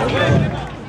Okay.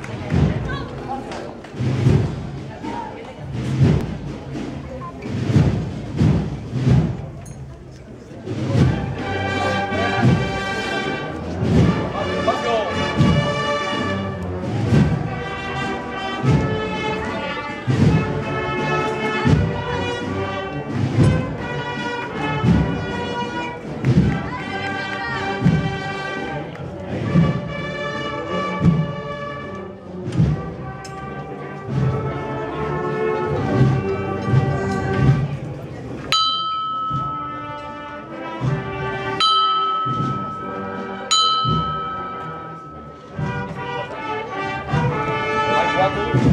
travel.